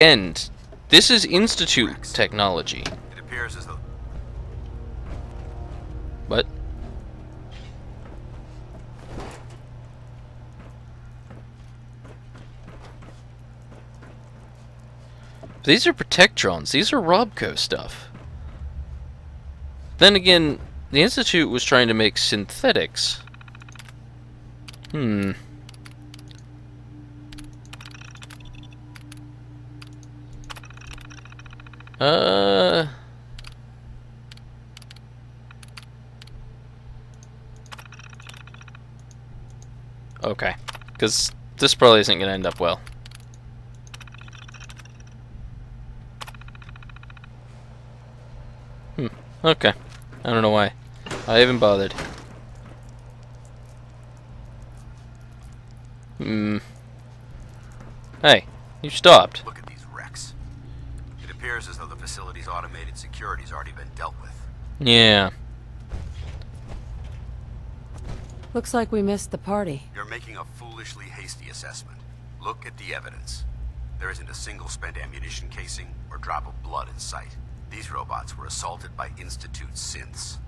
end, this is Institute technology. It appears as though But these are Protectrons. These are Robco stuff. Then again, the Institute was trying to make synthetics. Hmm. Uh. Okay. Because this probably isn't going to end up well. Hmm. Okay. I don't know why. I haven't bothered. Hmm. Hey, you stopped. look at these wrecks. It appears as though the facility's automated security's already been dealt with. Yeah. Looks like we missed the party. You're making a foolishly hasty assessment. Look at the evidence. There isn't a single spent ammunition casing or drop of blood in sight. These robots were assaulted by Institute synths.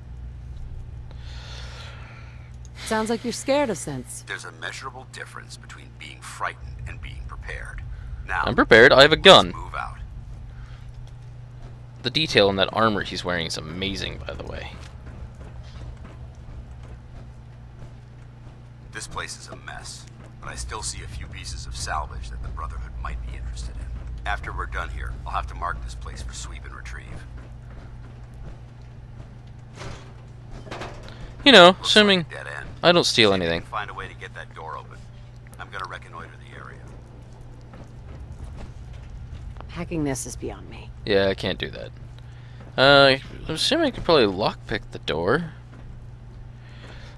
Sounds like you're scared of synths. There's a measurable difference between being frightened and being prepared. Now, I'm prepared. I have a gun. move out. The detail in that armor he's wearing is amazing, by the way. This place is a mess, but I still see a few pieces of salvage that the Brotherhood might be interested in. After we're done here, I'll have to mark this place for sweep and retrieve. You know, Looks like assuming end. I don't steal See if you anything. Find a way to get that door open. I'm gonna reconnoiter the area. Hacking this is beyond me. Yeah, I can't do that. Uh, I'm assuming I could probably lockpick the door.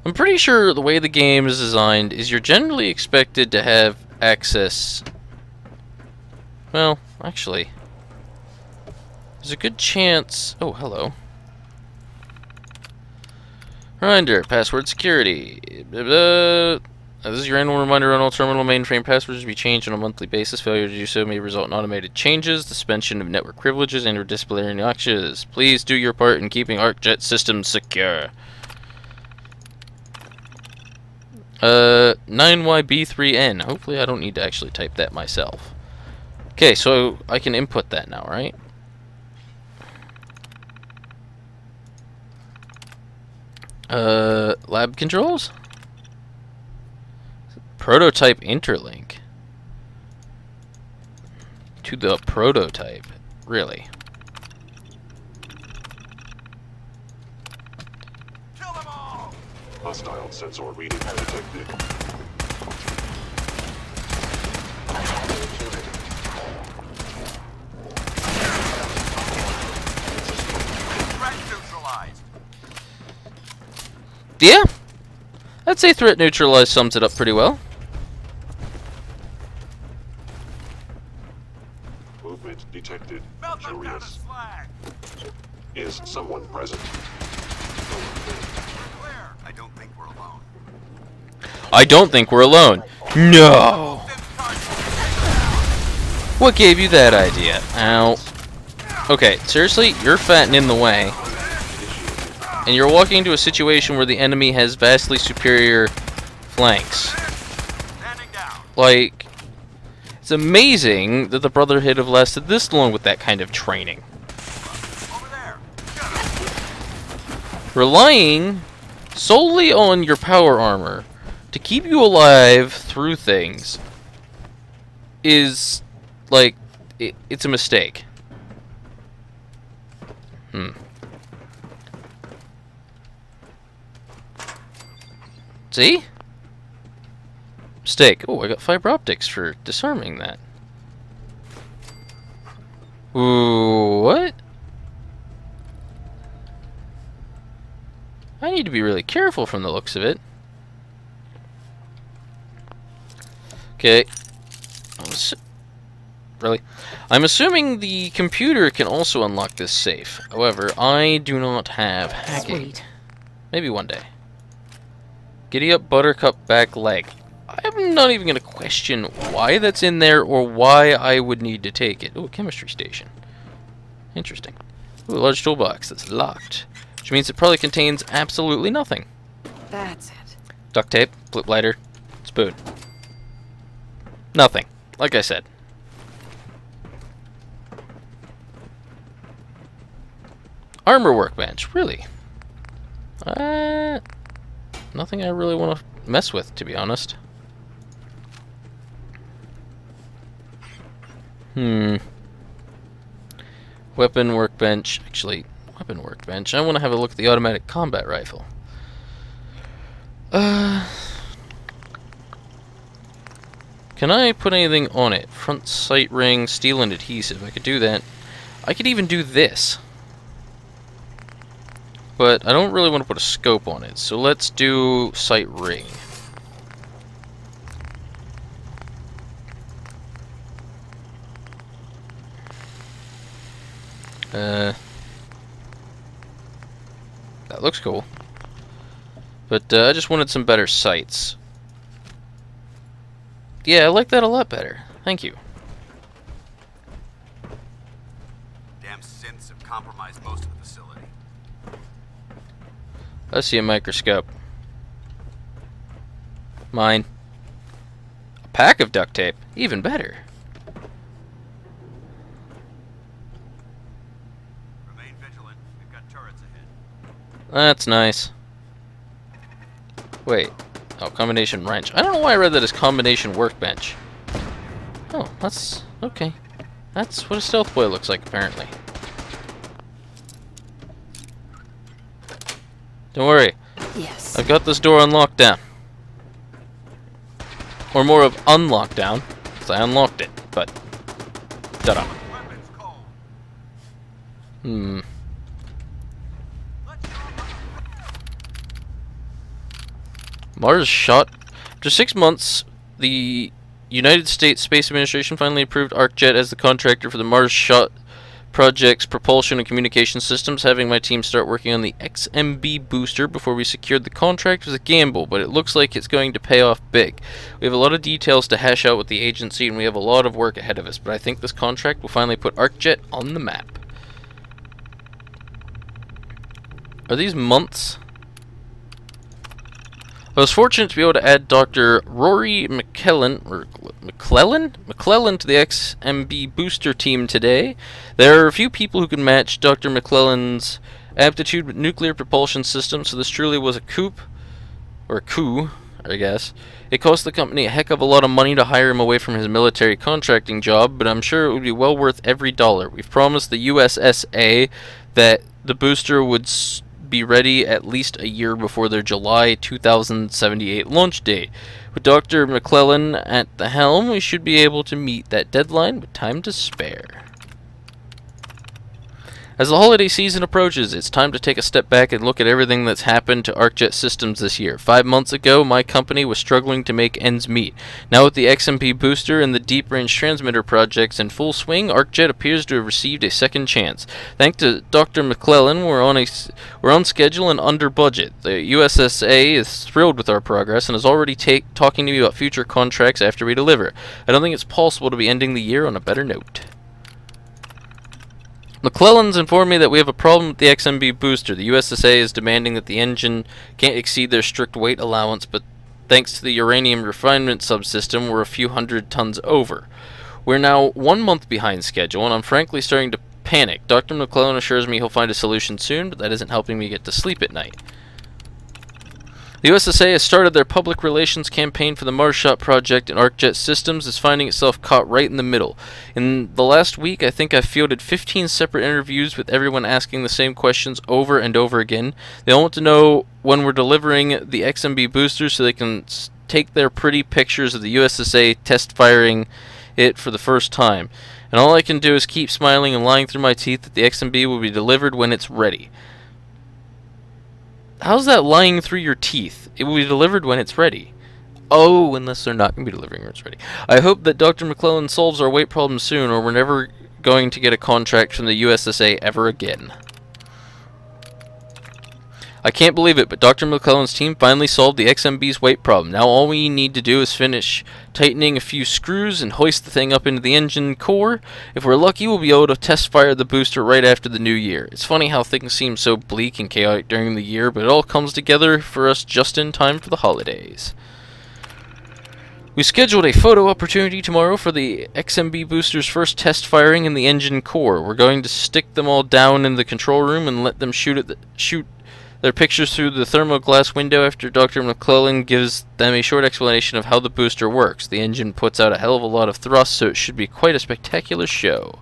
I'm pretty sure the way the game is designed is you're generally expected to have access... Well, actually... There's a good chance... Oh, hello. Reminder, password security. Blah, blah. Uh, This is your annual reminder on all terminal mainframe passwords to be changed on a monthly basis. Failure to do so may result in automated changes, suspension of network privileges, and or disciplinary actions. Please do your part in keeping ArcJet systems secure. Uh, 9YB3N. Hopefully I don't need to actually type that myself. Okay, so I can input that now, right? Uh, lab controls? Prototype interlink. To the prototype. Really? Kill them all! Hostile sensor reading detected. Neutralized! Yeah. I'd say threat neutralize sums it up pretty well. Movement detected. Melt them down to Curious. slag! Is someone present? Clear! I don't think we're alone. I don't think we're alone. No. What gave you that idea? Ow. Okay, seriously, you're fat and in the way. And you're walking into a situation where the enemy has vastly superior flanks. Like, it's amazing that the Brotherhood have lasted this long with that kind of training. Relying solely on your power armor to keep you alive through things is, like, it, it's a mistake. Hmm. See? Mistake. Oh, I got fiber optics for disarming that. Ooh, what? I need to be really careful from the looks of it. Okay. I'm Really? I'm assuming the computer can also unlock this safe. However, I do not have hacking. Sweet. Maybe one day. Giddy up, Buttercup back leg. I'm not even going to question why that's in there or why I would need to take it. Oh, a chemistry station. Interesting. Ooh, a large toolbox that's locked, which means it probably contains absolutely nothing. That's it. Duct tape, flip lighter, spoon. Nothing. Like I said. Armor workbench, really? Uh, nothing I really want to mess with, to be honest. Hmm. Weapon workbench. Actually, weapon workbench. I want to have a look at the automatic combat rifle. Uh. Can I put anything on it? Front sight ring, steel and adhesive. I could do that. I could even do this. But I don't really want to put a scope on it, so let's do sight ring. Uh, that looks cool. But uh, I just wanted some better sights. Yeah, I like that a lot better. Thank you. Damn synths have compromised most of the facility. I see a microscope. Mine. A pack of duct tape. Even better. Remain vigilant. We've got turrets ahead. That's nice. Wait. Oh, combination wrench. I don't know why I read that as combination workbench. Oh, that's... okay. That's what a stealth boy looks like, apparently. Don't worry. Yes. I've got this door on lockdown. Or more of unlocked down, because I unlocked it, but... Ta-da. Hmm. Mars shot. After six months, the United States Space Administration finally approved ArcJet as the contractor for the Mars shot project's propulsion and communication systems. Having my team start working on the XMB booster before we secured the contract was a gamble, but it looks like it's going to pay off big. We have a lot of details to hash out with the agency, and we have a lot of work ahead of us, but I think this contract will finally put ArcJet on the map. Are these months? I was fortunate to be able to add Dr. Rory McClellan, or McClellan? McClellan to the XMB booster team today. There are a few people who can match Dr. McClellan's aptitude with nuclear propulsion systems, so this truly was a coup, or a coup, I guess. It cost the company a heck of a lot of money to hire him away from his military contracting job, but I'm sure it would be well worth every dollar. We've promised the USSA that the booster would be ready at least a year before their July 2078 launch date. With Dr. McClellan at the helm, we should be able to meet that deadline with time to spare. As the holiday season approaches, it's time to take a step back and look at everything that's happened to ArcJet Systems this year. Five months ago, my company was struggling to make ends meet. Now, with the XMB booster and the deep range transmitter projects in full swing, ArcJet appears to have received a second chance. Thanks to Dr. McClellan, we're on a we're on schedule and under budget. The USSA is thrilled with our progress and is already talking to me about future contracts after we deliver. I don't think it's possible to be ending the year on a better note. McClellan's informed me that we have a problem with the XMB booster. The USSA is demanding that the engine can't exceed their strict weight allowance, but thanks to the uranium refinement subsystem, we're a few hundred tons over. We're now one month behind schedule, and I'm frankly starting to panic. Dr. McClellan assures me he'll find a solution soon, but that isn't helping me get to sleep at night. The USSA has started their public relations campaign for the Mars Shot project, and ArcJet Systems is finding itself caught right in the middle. In the last week, I think I've fielded 15 separate interviews with everyone asking the same questions over and over again. They all want to know when we're delivering the XMB boosters so they can take their pretty pictures of the USSA test firing it for the first time. And all I can do is keep smiling and lying through my teeth that the XMB will be delivered when it's ready. How's that lying through your teeth? It will be delivered when it's ready. Oh, unless they're not going to be delivering when it's ready. I hope that Dr. McClellan solves our weight problem soon, or we're never going to get a contract from the USSA ever again. I can't believe it, but Dr. McClellan's team finally solved the XMB's weight problem. Now all we need to do is finish tightening a few screws and hoist the thing up into the engine core. If we're lucky, we'll be able to test fire the booster right after the new year. It's funny how things seem so bleak and chaotic during the year, but it all comes together for us just in time for the holidays. We scheduled a photo opportunity tomorrow for the XMB booster's first test firing in the engine core. We're going to stick them all down in the control room and let them shoot at the, shoot their pictures through the thermoglass window after Dr. McClellan gives them a short explanation of how the booster works. The engine puts out a hell of a lot of thrust, so it should be quite a spectacular show.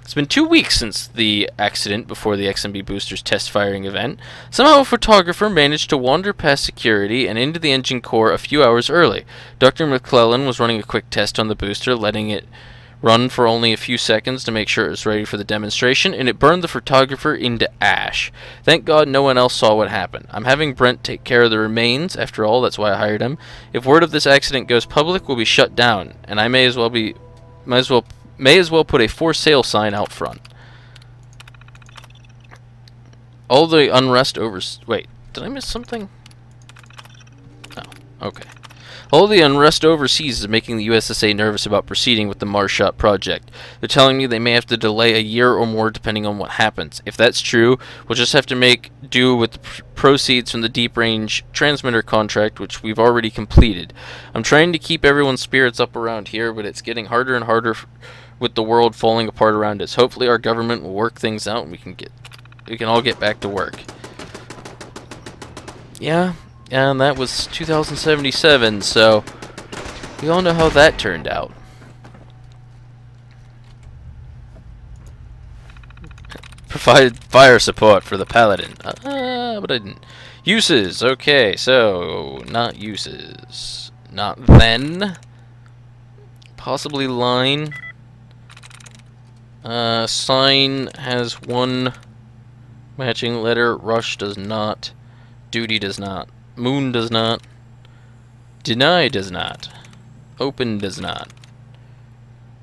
It's been two weeks since the accident before the XMB booster's test firing event. Somehow a photographer managed to wander past security and into the engine core a few hours early. Dr. McClellan was running a quick test on the booster, letting it run for only a few seconds to make sure it was ready for the demonstration, and it burned the photographer into ash. Thank God no one else saw what happened. I'm having Brent take care of the remains, after all, that's why I hired him. If word of this accident goes public, we'll be shut down, and I may as well be might as well may as well put a for sale sign out front. All the unrest over wait, did I miss something? Oh, okay. All the unrest overseas is making the USSA nervous about proceeding with the Mars Shot project. They're telling me they may have to delay a year or more depending on what happens. If that's true, we'll just have to make do with the proceeds from the deep range transmitter contract, which we've already completed. I'm trying to keep everyone's spirits up around here, but it's getting harder and harder with the world falling apart around us. Hopefully our government will work things out and we can get we can all get back to work. Yeah, and that was 2077, so we all know how that turned out. Provided fire support for the Paladin. Uh, but I didn't. Uses, okay, so, not uses. Not then. Possibly line. Uh, sign has one matching letter. Rush does not. Duty does not. Moon does not. Deny does not. Open does not.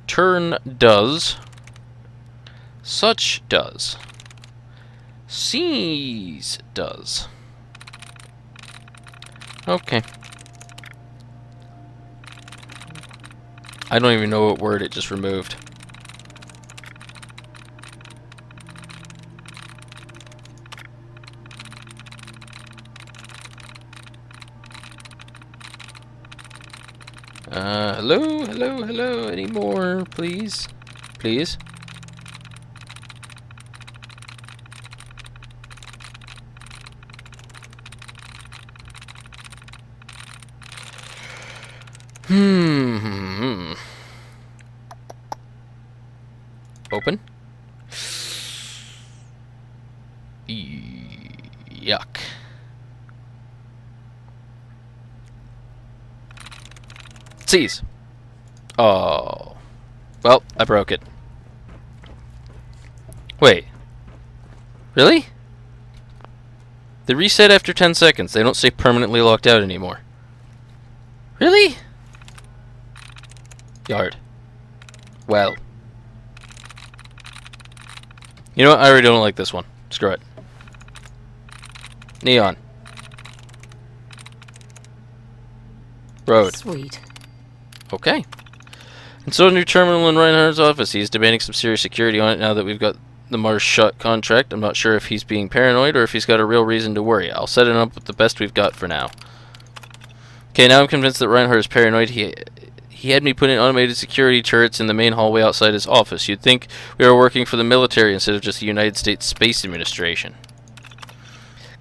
Turn does. Such does. Seize does. Okay. I don't even know what word it just removed. Uh, hello, hello, hello. Any more, please? Please? Hmm. Open. Yuck. Seize. Oh. Well, I broke it. Wait. Really? They reset after 10 seconds. They don't stay permanently locked out anymore. Really? Yard. Well. You know what? I already don't like this one. Screw it. Neon. Road. Sweet. Okay. And so a new terminal in Reinhardt's office. He's demanding some serious security on it now that we've got the Mars shut contract. I'm not sure if he's being paranoid or if he's got a real reason to worry. I'll set it up with the best we've got for now. Okay, now I'm convinced that Reinhardt is paranoid. He he had me put in automated security turrets in the main hallway outside his office. You'd think we were working for the military instead of just the United States Space Administration.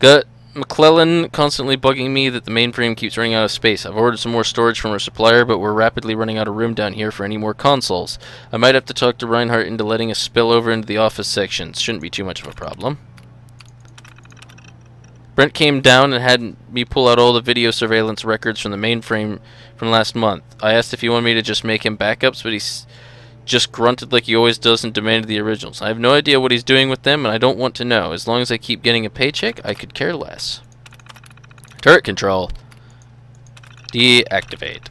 Got McClellan constantly bugging me that the mainframe keeps running out of space. I've ordered some more storage from our supplier, but we're rapidly running out of room down here for any more consoles. I might have to talk to Reinhardt into letting us spill over into the office sections. Shouldn't be too much of a problem. Brent came down and had me pull out all the video surveillance records from the mainframe from last month. I asked if he wanted me to just make him backups, but he's just grunted like he always does and demanded the originals. I have no idea what he's doing with them, and I don't want to know. As long as I keep getting a paycheck, I could care less. Turret control. Deactivate.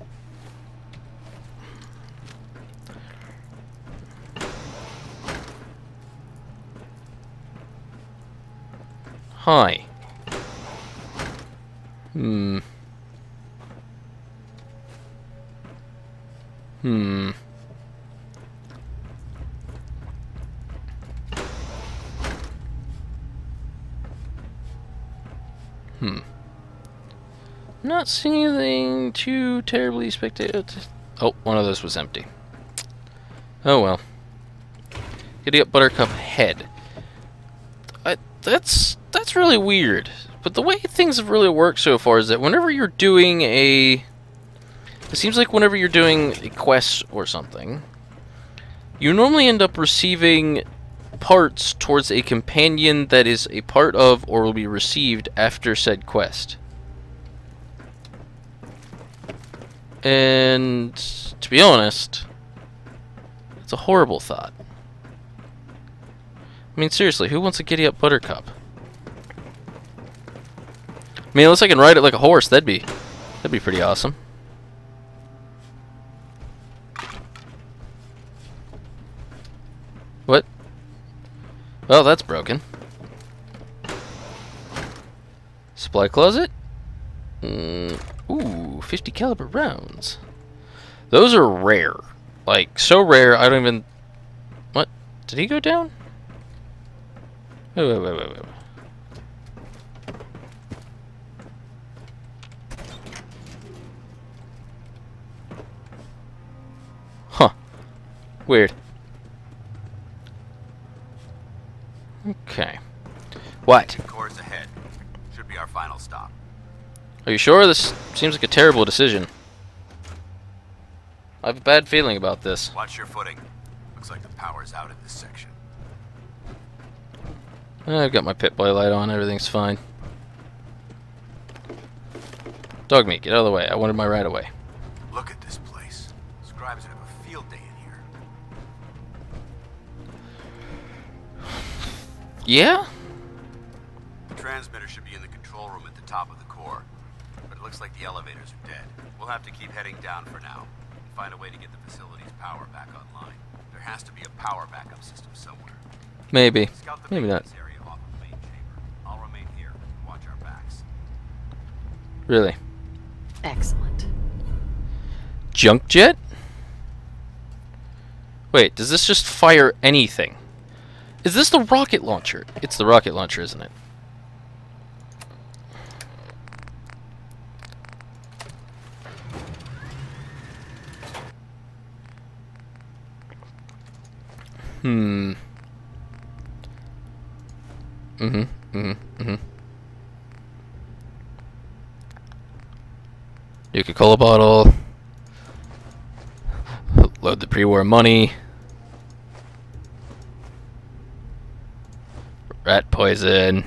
Hi. Hmm. Hmm. Hmm. Not seeing anything too terribly spectacular. Oh, one of those was empty. Oh well. Getting up Buttercup head. I, that's that's really weird. But the way things have really worked so far is that whenever you're doing a it seems like whenever you're doing a quest or something, you normally end up receiving parts towards a companion that is a part of or will be received after said quest. And to be honest, it's a horrible thought. I mean, seriously, who wants a giddy up buttercup? I mean, unless I can ride it like a horse, that'd be that'd be pretty awesome. What? Well, that's broken. Supply closet? Mm, ooh, 50 caliber rounds. Those are rare. Like, so rare, I don't even... What? Did he go down? Wait, wait, wait, wait, wait. Huh. Weird. Okay. What? Course ahead. Should be our final stop. Are you sure? This seems like a terrible decision. I have a bad feeling about this. Watch your footing. Looks like the power's out in this section. Eh, I've got my Pip-Boy light on, everything's fine. Dogmeat, get out of the way. I wanted my right away. Yeah? The transmitter should be in the control room at the top of the core. But it looks like the elevators are dead. We'll have to keep heading down for now. And find a way to get the facility's power back online. There has to be a power backup system somewhere. Maybe. Maybe not. maintenance area off of the main chamber. I'll remain here and watch our backs. Really. Excellent. Junk jet? Wait, does this just fire anything? Is this the rocket launcher? It's the rocket launcher, isn't it? Hmm. Mm-hmm. Mm-hmm. Mm-hmm. Nuka-Cola bottle. Load the pre-war money. Rat poison.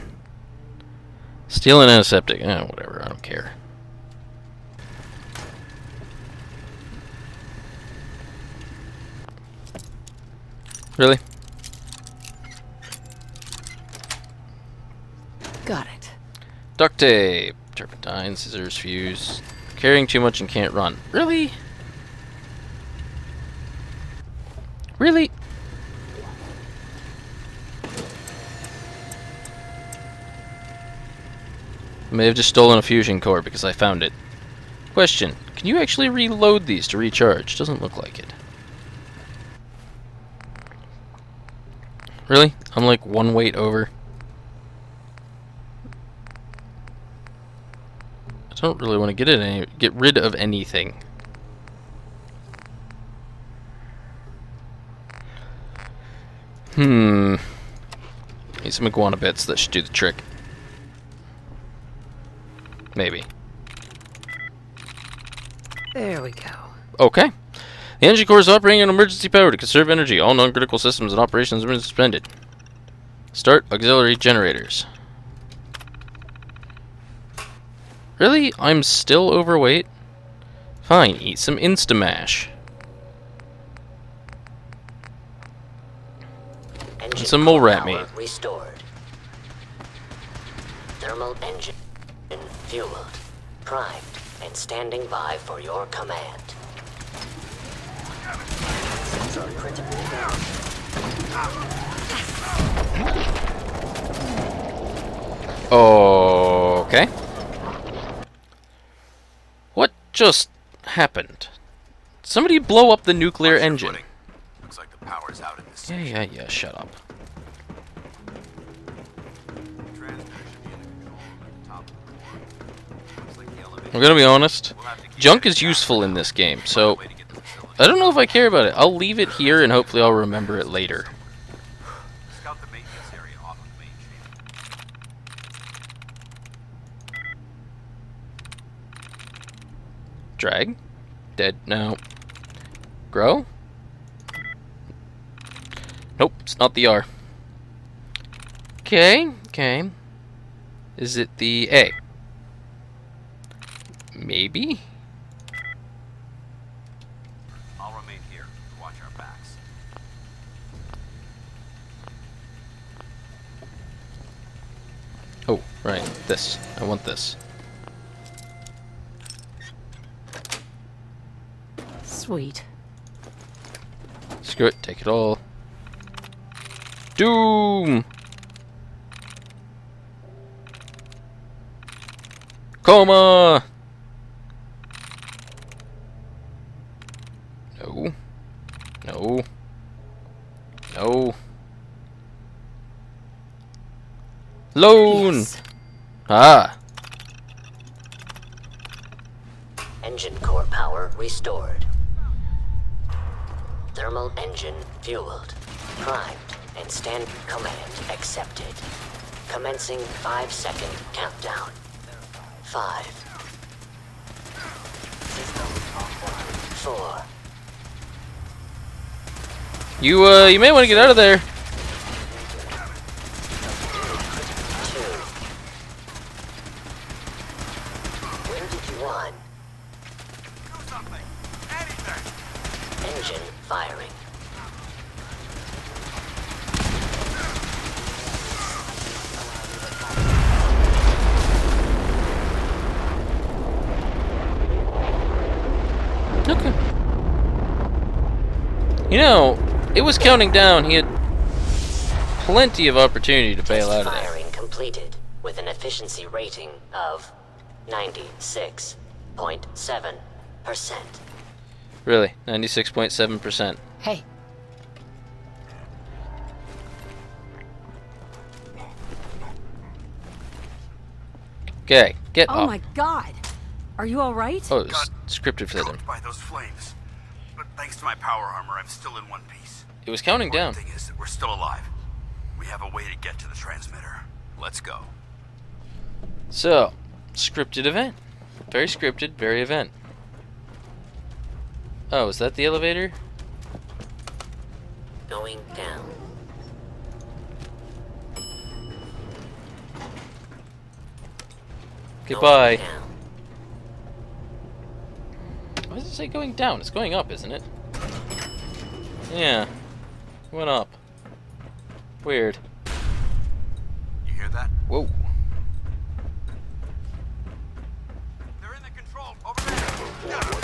Steal an antiseptic. Eh, whatever. I don't care. Really? Got it. Duct tape. Turpentine, scissors, fuse. Carrying too much and can't run. Really? Really? May have just stolen a fusion core because I found it. Question. Can you actually reload these to recharge? Doesn't look like it. Really? I'm like one weight over. I don't really want to get it any get rid of anything. Hmm. Need some iguana bits that should do the trick. Maybe. There we go. Okay. The engine core is operating on emergency power to conserve energy. All non-critical systems and operations have been suspended. Start auxiliary generators. Really? I'm still overweight? Fine, eat some Instamash. Engine some mole rat power meat. Restored. Thermal engine fueled, primed, and standing by for your command. Sensor critical down. Okay. What just happened? Somebody blow up the nuclear engine. Looks like the power's out in this Yeah, yeah, yeah, shut up. I'm gonna be honest. Junk is useful in this game, so. I don't know if I care about it. I'll leave it here and hopefully I'll remember it later. Drag? Dead? No. Grow? Nope, it's not the R. Okay, okay. Is it the A? Maybe? I'll remain here to watch our backs. Oh, right. This. I want this. Sweet. Screw it, take it all. Doom! Coma! No. No. No. Loan! Yes. Ah! Engine core power restored. Thermal engine fueled. Primed and stand command accepted. Commencing 5 second countdown. 5. 4. You, uh, you may want to get out of there. 2. Where did you? Do something! Anything! Engine firing. Okay. You know, it was counting down. He had plenty of opportunity to bail out of there. Firing completed with an efficiency rating of 96.7%. Really, 96.7%. Hey, Okay, get oh up. my god. Are you alright? Oh, it's scripted for them. By those flames. But thanks to my power armor, I'm still in one piece. It was counting down. Important thing is that we're still alive. We have a way to get to the transmitter. Let's go. So, scripted event. Very scripted, very event. Oh, is that the elevator? Going down. Goodbye. Going down. Why does it say going down? It's going up, isn't it? Yeah. Went up. Weird. You hear that? Whoa. They're in the control over there. Actuator damaged.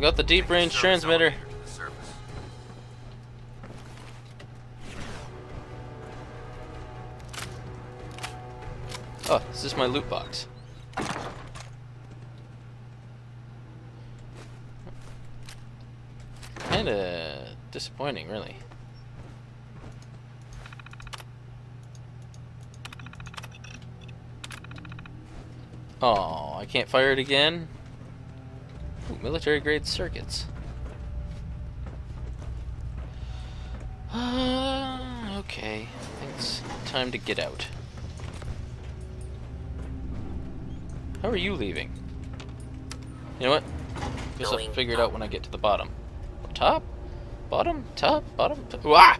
We got the deep range transmitter. Oh, this is my loot box. Kinda disappointing, really. Oh, I can't fire it again? Military grade circuits. Uh, okay. I think it's time to get out. How are you leaving? You know what? Guess I'll figure it out when I get to the bottom. Top? Bottom? Top? Bottom? Top? Ah!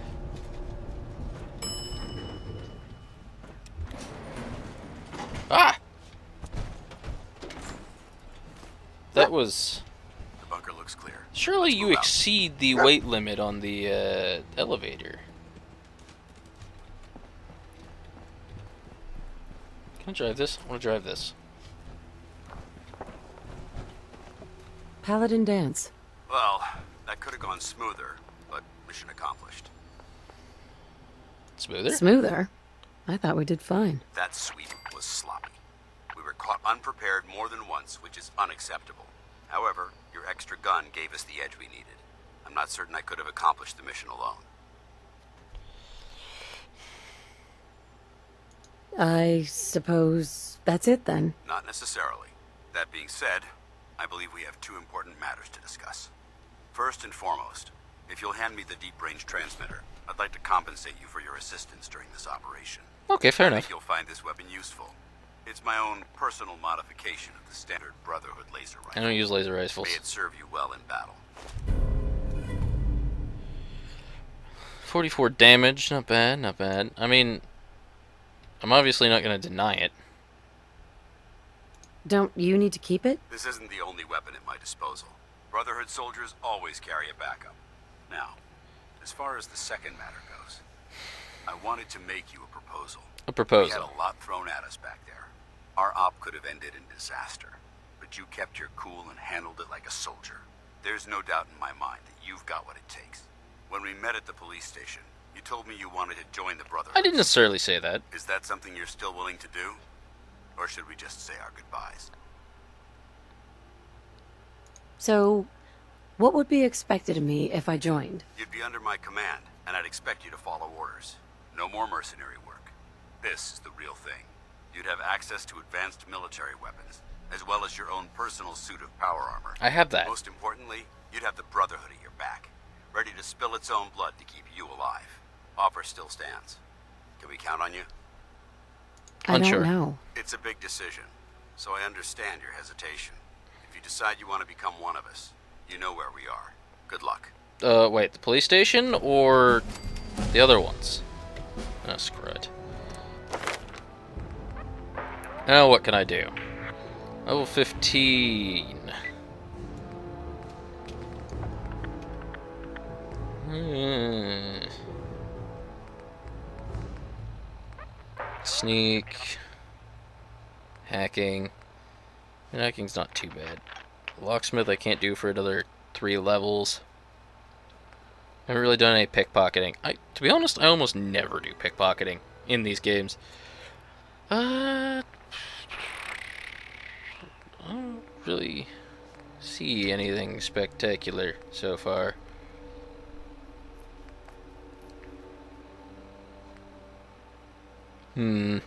that was... The bunker looks clear. Surely you exceed the weight limit on the uh, elevator. Can I drive this? I want to drive this. Paladin Danse. Well, that could have gone smoother, but mission accomplished. Smoother? Smoother. I thought we did fine. That sweep was sloppy. We were caught unprepared more than once, which is unacceptable. However, your extra gun gave us the edge we needed. I'm not certain I could have accomplished the mission alone. I suppose that's it then. Not necessarily. That being said, I believe we have two important matters to discuss. First and foremost, if you'll hand me the deep range transmitter, I'd like to compensate you for your assistance during this operation. Okay, fair I enough. think you'll find this weapon useful. It's my own personal modification of the standard Brotherhood laser rifle. I don't use laser rifles. May it serve you well in battle. 44 damage, not bad, not bad. I mean, I'm obviously not going to deny it. Don't you need to keep it? This isn't the only weapon at my disposal. Brotherhood soldiers always carry a backup. Now, as far as the second matter goes, I wanted to make you a proposal. A proposal. We had proposal. a lot thrown at us back there. Our op could have ended in disaster, but you kept your cool and handled it like a soldier. There's no doubt in my mind that you've got what it takes. When we met at the police station, you told me you wanted to join the Brotherhood. I didn't necessarily say that. Is that something you're still willing to do? Or should we just say our goodbyes? So, what would be expected of me if I joined? You'd be under my command, and I'd expect you to follow orders. No more mercenary work. This is the real thing. You'd have access to advanced military weapons, as well as your own personal suit of power armor. I have that. Most importantly, you'd have the Brotherhood at your back, ready to spill its own blood to keep you alive. Offer still stands. Can we count on you? I Unsure. don't know. It's a big decision, so I understand your hesitation. If you decide you want to become one of us, you know where we are. Good luck. Uh, wait, the police station or the other ones? Oh, screw it. Now, what can I do? Level 15. Hmm. Sneak. Hacking. And Hacking's not too bad. Locksmith I can't do for another three levels. I haven't really done any pickpocketing. I, to be honest, I almost never do pickpocketing in these games. Uh, I don't really see anything spectacular so far. Hmm.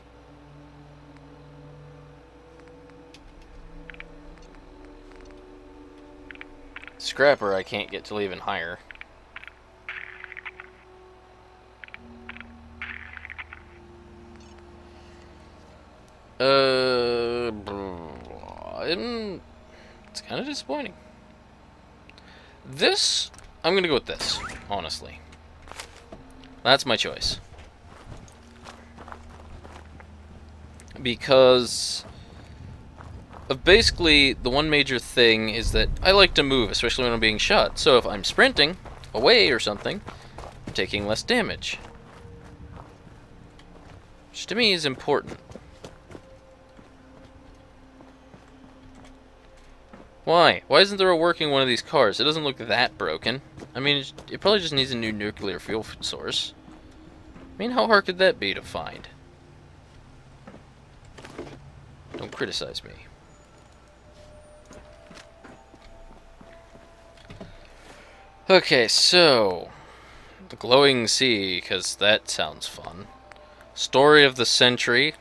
Scrapper I can't get till even higher. Uh, I'm, it's kind of disappointing. This, I'm gonna go with this, honestly. That's my choice. Because of basically the one major thing is that I like to move, especially when I'm being shot. So if I'm sprinting away or something, I'm taking less damage. Which to me is important. Why? Why isn't there a working one of these cars? It doesn't look that broken. I mean, it, probably just needs a new nuclear fuel source. I mean, how hard could that be to find? Don't criticize me. Okay, so the glowing sea, because that sounds fun. Story of the century.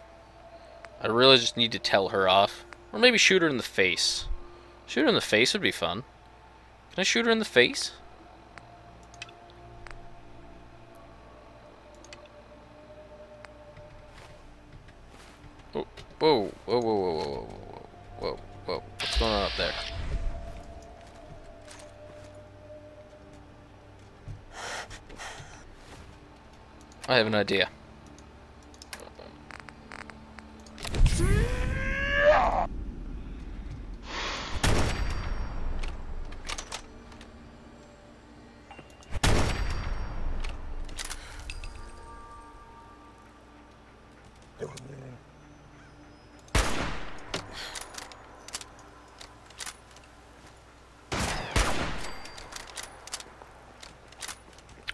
I really just need to tell her off, or maybe shoot her in the face. Shoot her in the face would be fun. Can I shoot her in the face? Oh, whoa, whoa, whoa, whoa, whoa, whoa, whoa, whoa, what's going on up there? I have an idea.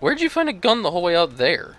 Where'd you find a gun the whole way out there?